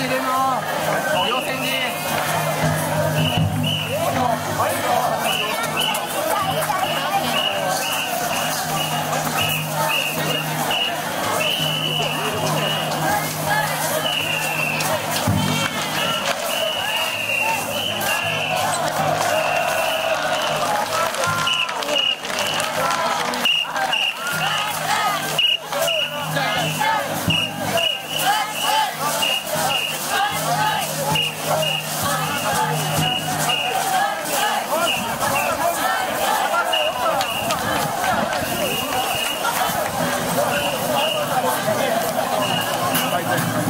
入れます。 감사합니다.